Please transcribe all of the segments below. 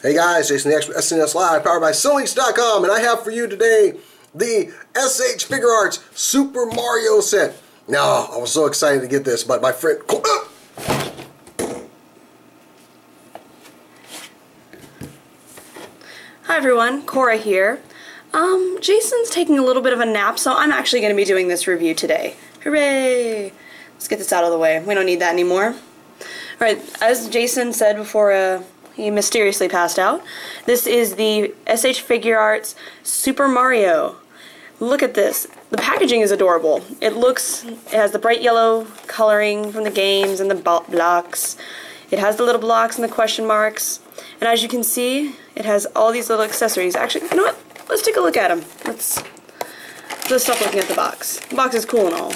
Hey guys, Jason the Expert, SCNS Live, powered by Cinelinx.com, and I have for you today the SH Figuarts Super Mario set. Now, I was so excited to get this, but my friend... Hi everyone, Cora here. Um, Jason's taking a little bit of a nap, so I'm actually going to be doing this review today. Hooray! Let's get this out of the way. We don't need that anymore. Alright, as Jason said before uh, he mysteriously passed out, this is the SH Figuarts Super Mario. Look at this. The packaging is adorable. It looks, it has the bright yellow coloring from the games and the blocks. It has the little blocks and the question marks. And as you can see, it has all these little accessories. Actually, you know what? Let's take a look at them. Let's, let's stop looking at the box. The box is cool and all.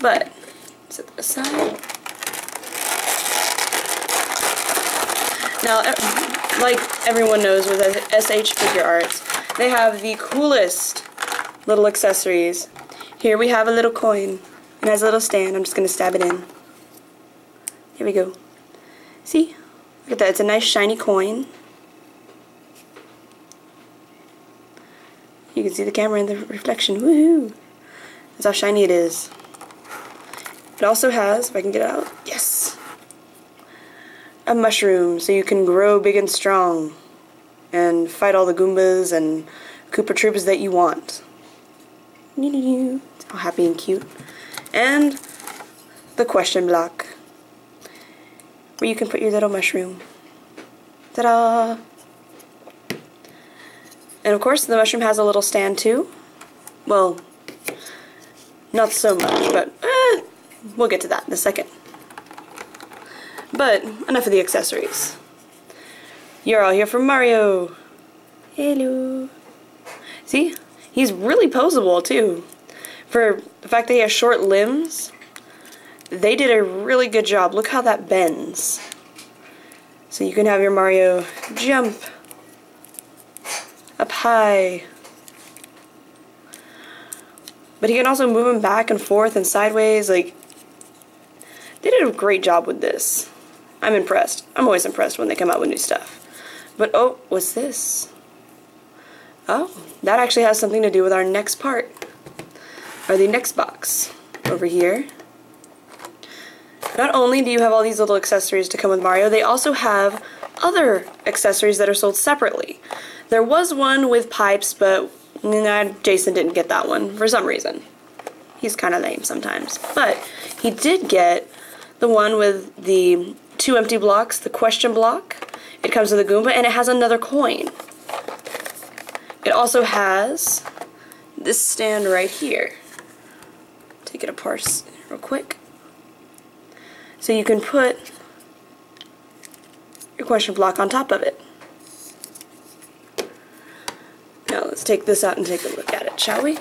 But, set that aside. Now, like everyone knows with SH Figuarts, they have the coolest little accessories. Here we have a little coin. It has a little stand. I'm just going to stab it in. Here we go. See? Look at that. It's a nice shiny coin. You can see the camera in the reflection. Woohoo! That's how shiny it is. It also has, if I can get it out, yes! A mushroom, so you can grow big and strong and fight all the Goombas and Koopa Troopas that you want. It's all happy and cute. And the question block, where you can put your little mushroom. Ta-da! And of course, the mushroom has a little stand too. Well, not so much, but eh, we'll get to that in a second. But enough of the accessories. You're all here for Mario. Hello. See? He's really posable too. For the fact that he has short limbs, they did a really good job. Look how that bends. So you can have your Mario jump up high. But he can also move him back and forth and sideways. Like, they did a great job with this. I'm impressed. I'm always impressed when they come out with new stuff. But, oh, what's this? Oh, that actually has something to do with our next part. Or the next box. Over here. Not only do you have all these little accessories to come with Mario, they also have other accessories that are sold separately. There was one with pipes, but nah, Jason didn't get that one for some reason. He's kind of lame sometimes. But he did get the one with the two empty blocks, the question block. It comes with a Goomba, and it has another coin. It also has this stand right here. Take it apart real quick. So you can put your question block on top of it. Now let's take this out and take a look at it, shall we?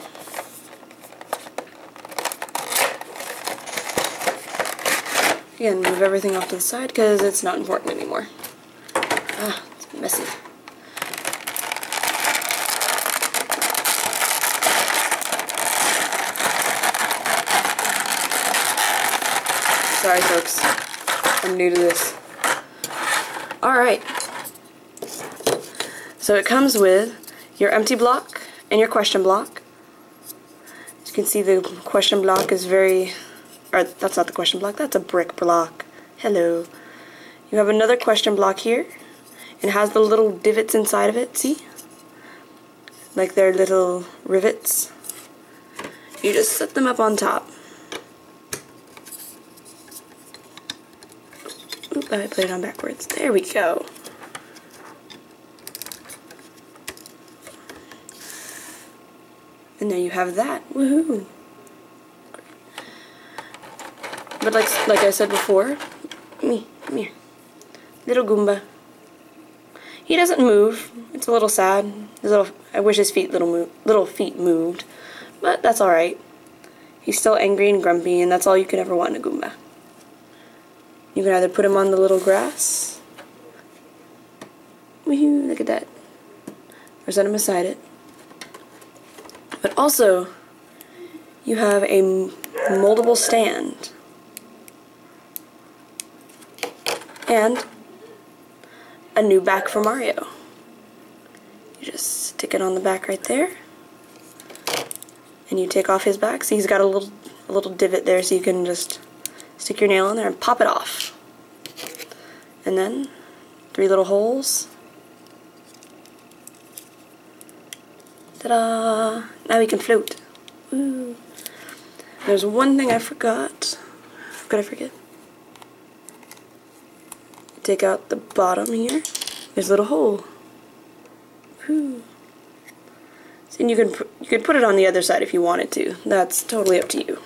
Again, move everything off to the side because it's not important anymore. Ah, it's messy. Sorry folks, I'm new to this. Alright, so it comes with your empty block and your question block. As you can see the question block is very, or that's not the question block, that's a brick block. Hello. You have another question block here. It has the little divots inside of it, see? Like they're little rivets. You just set them up on top. Oop, I put it on backwards. There we go. And there you have that. Woohoo! But like like I said before, me, here. Little Goomba. He doesn't move. It's a little sad. His little I wish his feet little move, little feet moved. But that's alright. He's still angry and grumpy, and that's all you could ever want in a Goomba. You can either put him on the little grass. Woohoo, look at that. Or set him beside it. But also, you have a moldable stand. And a new back for Mario. You just stick it on the back right there. And you take off his back. See, he's got a little, a little divot there so you can just stick your nail in there and pop it off. And then three little holes. Ta-da! Now we can float. Woo. There's one thing I forgot. What could I forget? Take out the bottom here. There's a little hole. And you can you could put it on the other side if you wanted to. That's totally up to you.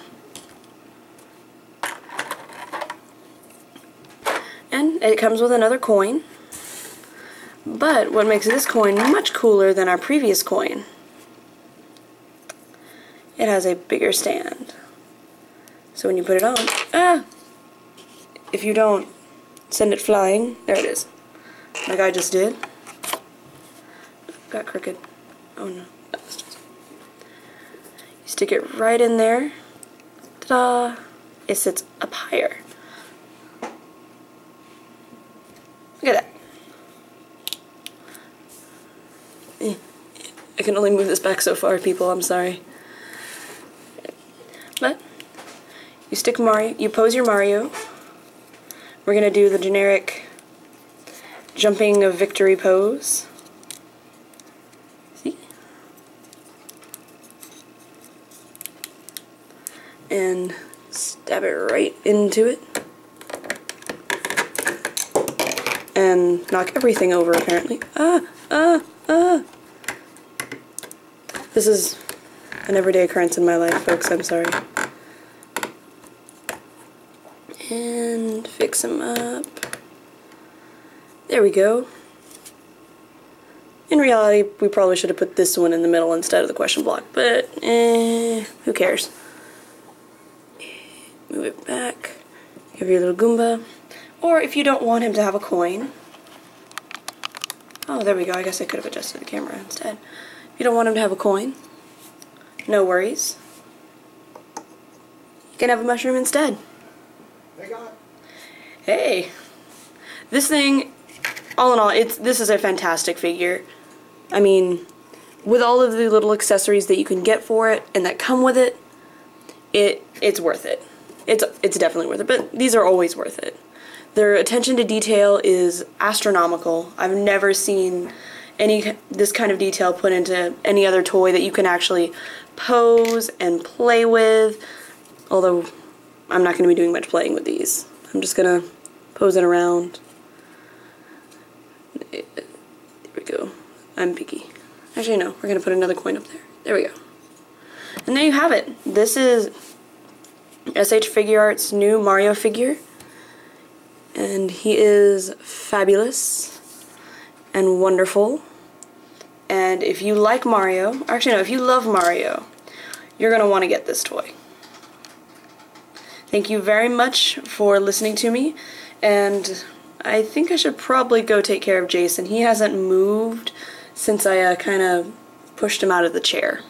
And it comes with another coin. But what makes this coin much cooler than our previous coin, it has a bigger stand. So when you put it on, ah, if you don't send it flying, there it is, like I just did. Got crooked. Oh no. You stick it right in there. Ta-da! It sits up higher. Look at that. I can only move this back so far, people. I'm sorry. But you stick Mario, you pose your Mario. We're gonna do the generic jumping of victory pose. See? And stab it right into it. And knock everything over apparently. Ah, ah, ah. This is an everyday occurrence in my life, folks. I'm sorry. And them up. There we go. In reality, we probably should have put this one in the middle instead of the question block, but eh, who cares? Move it back. Give your little Goomba. Or if you don't want him to have a coin. Oh, there we go. I guess I could have adjusted the camera instead. If you don't want him to have a coin, no worries. You can have a mushroom instead. Hey, this thing, all in all, it's this is a fantastic figure. I mean, with all of the little accessories that you can get for it and that come with it, it it's worth it. It's it's definitely worth it. But these are always worth it. Their attention to detail is astronomical. I've never seen any this kind of detail put into any other toy that you can actually pose and play with. Although I'm not going to be doing much playing with these. I'm just going to pose it around. There we go. I'm picky. Actually, no. We're going to put another coin up there. There we go. And there you have it. This is SH Figuarts' new Mario figure. And he is fabulous and wonderful. And if you like Mario, actually no, if you love Mario, you're going to want to get this toy. Thank you very much for listening to me, and I think I should probably go take care of Jason. He hasn't moved since I uh, kind of pushed him out of the chair.